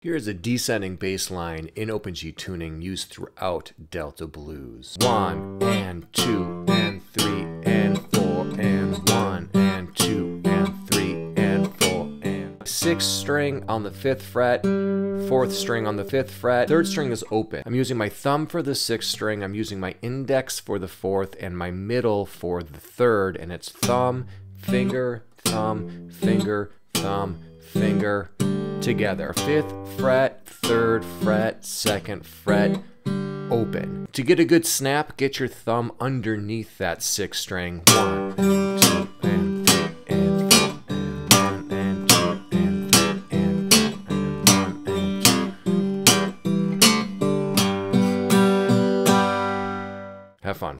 Here is a descending bass line in open G tuning used throughout Delta Blues. One and two and three and four and one and two and three and four and sixth string on the fifth fret, fourth string on the fifth fret, third string is open. I'm using my thumb for the sixth string, I'm using my index for the fourth, and my middle for the third, and it's thumb, finger, thumb, finger, thumb, finger together. Fifth fret, third fret, second fret, open. To get a good snap, get your thumb underneath that sixth string. One, two, and three, and four and one, and two, and three, and four and one, and two. Have fun.